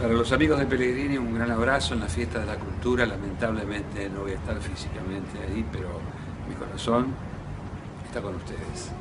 Para los amigos de Pellegrini un gran abrazo en la fiesta de la cultura. Lamentablemente no voy a estar físicamente ahí, pero mi corazón está con ustedes.